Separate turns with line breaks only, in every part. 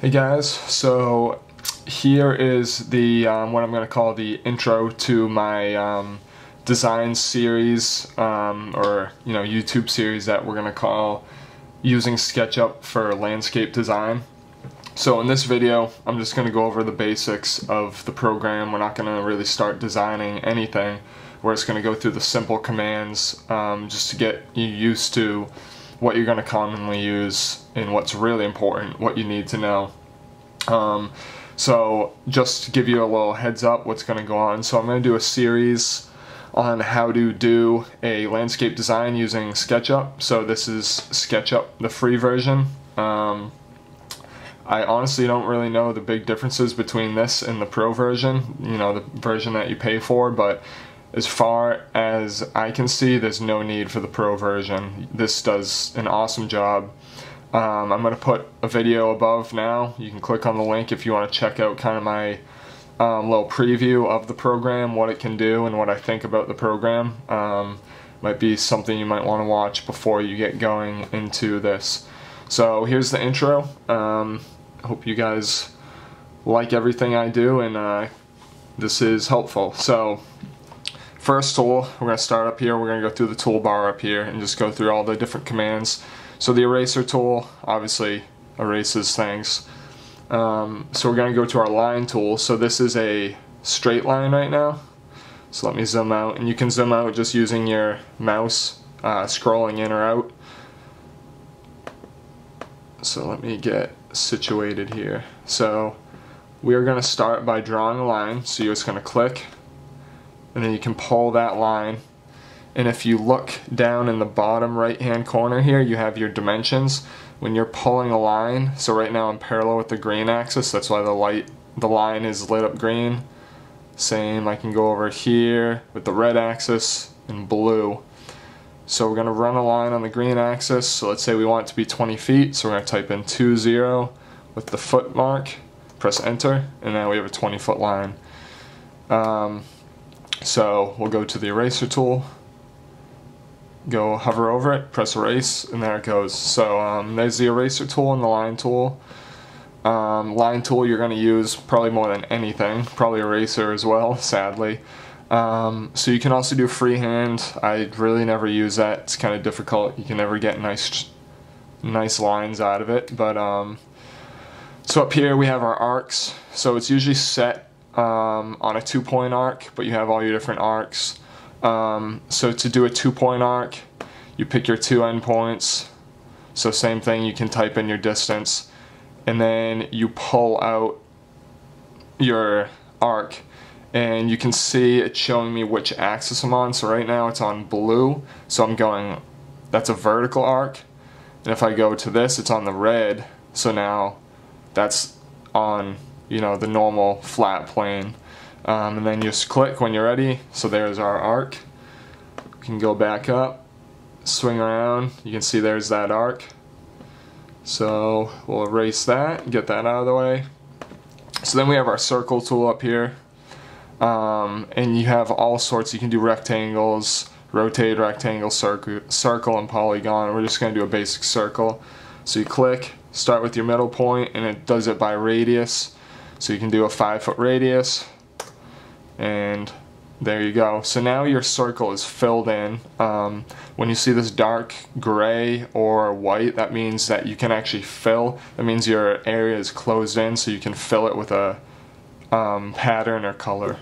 Hey guys, so here is the um, what I'm going to call the intro to my um, design series um, or you know YouTube series that we're going to call using SketchUp for landscape design. So in this video I'm just going to go over the basics of the program. We're not going to really start designing anything. We're just going to go through the simple commands um, just to get you used to what you're going to commonly use and what's really important, what you need to know. Um, so just to give you a little heads up what's going to go on. So I'm going to do a series on how to do a landscape design using SketchUp. So this is SketchUp, the free version. Um, I honestly don't really know the big differences between this and the pro version, you know, the version that you pay for, but as far as I can see, there's no need for the pro version. This does an awesome job. Um, I'm going to put a video above now. You can click on the link if you want to check out kind of my um, little preview of the program, what it can do, and what I think about the program. Um, might be something you might want to watch before you get going into this. So here's the intro. Um, hope you guys like everything I do and uh, this is helpful. So first tool, we're going to start up here. We're going to go through the toolbar up here and just go through all the different commands. So the eraser tool obviously erases things. Um, so we're going to go to our line tool. So this is a straight line right now. So let me zoom out. And you can zoom out just using your mouse, uh, scrolling in or out. So let me get situated here. So we are going to start by drawing a line. So you're just going to click and then you can pull that line. And if you look down in the bottom right hand corner here you have your dimensions. When you're pulling a line so right now I'm parallel with the green axis that's why the light the line is lit up green. Same I can go over here with the red axis and blue. So we're going to run a line on the green axis. So let's say we want it to be 20 feet so we're going to type in 20 with the foot mark press enter and now we have a 20 foot line. Um, so we'll go to the eraser tool, go hover over it, press erase, and there it goes. So um, there's the eraser tool and the line tool. Um, line tool you're going to use probably more than anything, probably eraser as well, sadly. Um, so you can also do freehand. I really never use that. It's kind of difficult. You can never get nice, nice lines out of it. But um, so up here we have our arcs. So it's usually set um, on a two point arc, but you have all your different arcs. Um, so to do a two point arc, you pick your two endpoints. So same thing, you can type in your distance and then you pull out your arc and you can see it's showing me which axis I'm on. So right now it's on blue, so I'm going, that's a vertical arc. And if I go to this, it's on the red, so now that's on you know, the normal flat plane. Um, and then just click when you're ready. So there's our arc. We can go back up, swing around. You can see there's that arc. So we'll erase that, get that out of the way. So then we have our circle tool up here. Um, and you have all sorts, you can do rectangles, rotate, rectangle, circle, circle, and polygon. We're just going to do a basic circle. So you click, start with your middle point, and it does it by radius. So you can do a five foot radius and there you go. So now your circle is filled in. Um, when you see this dark gray or white, that means that you can actually fill. That means your area is closed in so you can fill it with a um, pattern or color.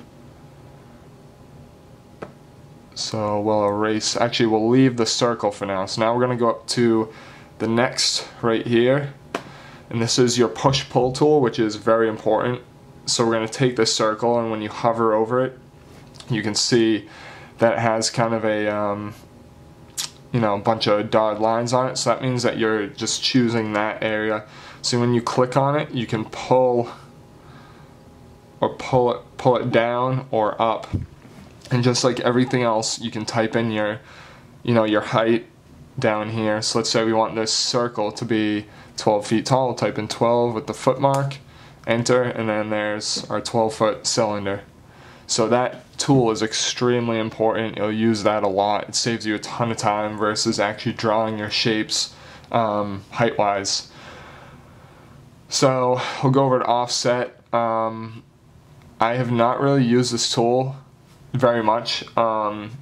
So we'll erase, actually we'll leave the circle for now. So now we're going to go up to the next right here and this is your push-pull tool, which is very important. So we're going to take this circle, and when you hover over it, you can see that it has kind of a, um, you know, a bunch of dotted lines on it. So that means that you're just choosing that area. So when you click on it, you can pull or pull it, pull it down or up. And just like everything else, you can type in your, you know, your height down here. So let's say we want this circle to be 12 feet tall, type in 12 with the foot mark, enter, and then there's our 12 foot cylinder. So that tool is extremely important. You'll use that a lot. It saves you a ton of time versus actually drawing your shapes um, height-wise. So we'll go over to offset. Um, I have not really used this tool very much. Um,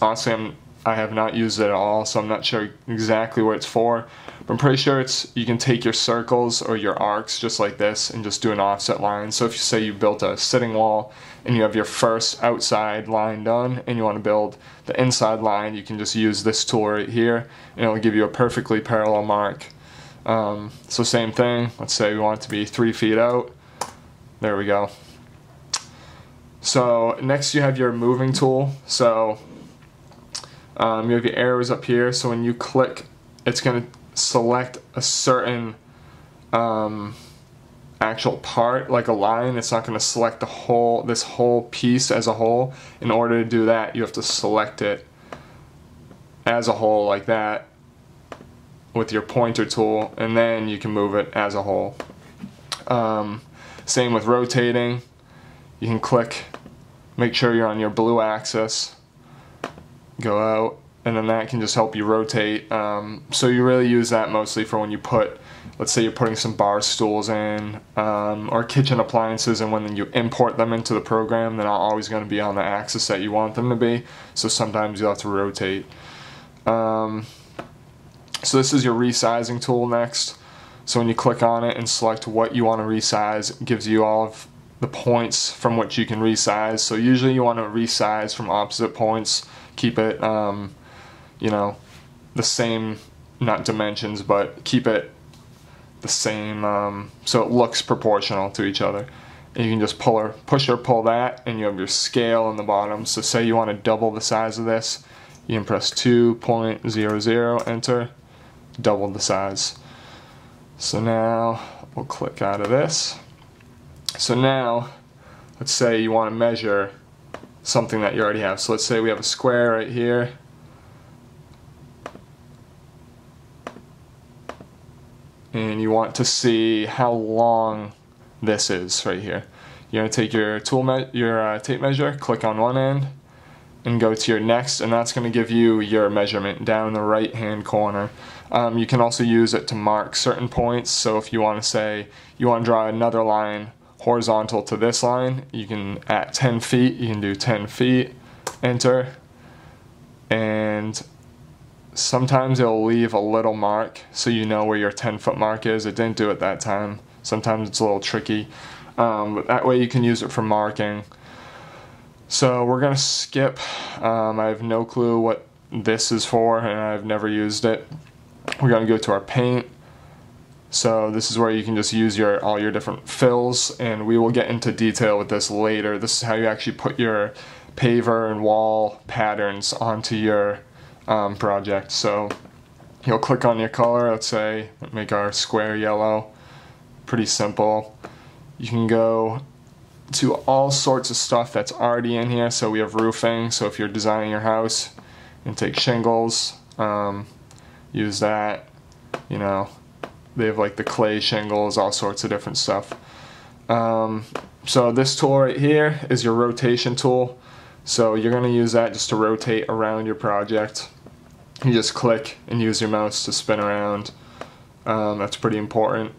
honestly, I'm, I have not used it at all, so I'm not sure exactly what it's for. But I'm pretty sure it's you can take your circles or your arcs just like this and just do an offset line. So if you say you built a sitting wall and you have your first outside line done and you want to build the inside line, you can just use this tool right here and it'll give you a perfectly parallel mark. Um, so same thing, let's say we want it to be three feet out. There we go. So next you have your moving tool. So um, you have your arrows up here. So when you click, it's going to select a certain um, actual part, like a line. It's not going to select the whole, this whole piece as a whole. In order to do that, you have to select it as a whole like that with your pointer tool, and then you can move it as a whole. Um, same with rotating. You can click, make sure you're on your blue axis, go out, and then that can just help you rotate. Um, so you really use that mostly for when you put, let's say you're putting some bar stools in um, or kitchen appliances and when you import them into the program, they're not always going to be on the axis that you want them to be. So sometimes you'll have to rotate. Um, so this is your resizing tool next. So when you click on it and select what you want to resize, it gives you all of the points from which you can resize. So usually you want to resize from opposite points, keep it, um, you know, the same, not dimensions, but keep it the same, um, so it looks proportional to each other. And you can just pull or push or pull that, and you have your scale in the bottom. So say you want to double the size of this, you can press 2.00, enter, double the size. So now we'll click out of this. So now, let's say you want to measure something that you already have. So let's say we have a square right here. And you want to see how long this is right here. You're going to take your tool, your uh, tape measure, click on one end, and go to your next, and that's going to give you your measurement down the right hand corner. Um, you can also use it to mark certain points. So if you want to say you want to draw another line horizontal to this line, you can at 10 feet, you can do 10 feet, enter, and sometimes it'll leave a little mark so you know where your 10 foot mark is. It didn't do it that time. Sometimes it's a little tricky, um, but that way you can use it for marking. So we're gonna skip. Um, I have no clue what this is for and I've never used it we're to go to our paint. So this is where you can just use your all your different fills and we will get into detail with this later. This is how you actually put your paver and wall patterns onto your um, project. So you'll click on your color, let's say make our square yellow. Pretty simple. You can go to all sorts of stuff that's already in here. So we have roofing, so if you're designing your house, and take shingles. Um, use that. You know, they have like the clay shingles, all sorts of different stuff. Um, so this tool right here is your rotation tool. So you're going to use that just to rotate around your project. You just click and use your mouse to spin around. Um, that's pretty important.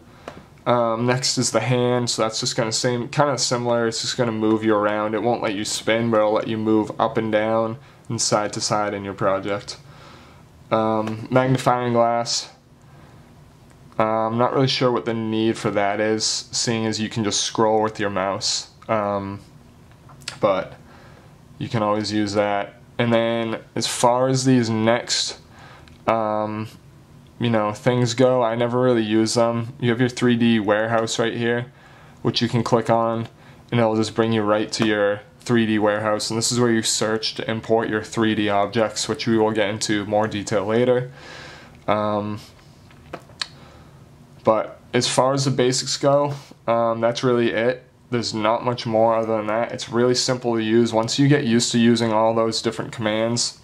Um, next is the hand, so that's just going to same kind of similar. It's just going to move you around. It won't let you spin, but it'll let you move up and down and side to side in your project. Um, magnifying glass. I'm not really sure what the need for that is, seeing as you can just scroll with your mouse. Um, but you can always use that. And then as far as these next, um, you know, things go, I never really use them. You have your 3D warehouse right here, which you can click on, and it'll just bring you right to your 3D warehouse and this is where you search to import your 3D objects which we will get into more detail later. Um, but as far as the basics go, um, that's really it. There's not much more other than that. It's really simple to use. Once you get used to using all those different commands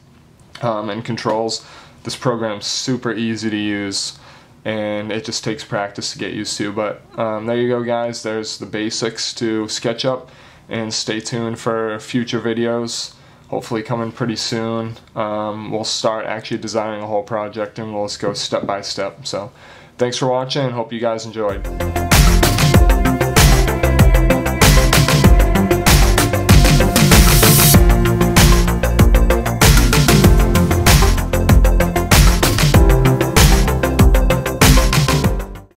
um, and controls, this program's super easy to use and it just takes practice to get used to. But um, there you go guys, there's the basics to SketchUp and stay tuned for future videos hopefully coming pretty soon. Um, we'll start actually designing a whole project and we'll just go step by step. So thanks for watching hope you guys enjoyed.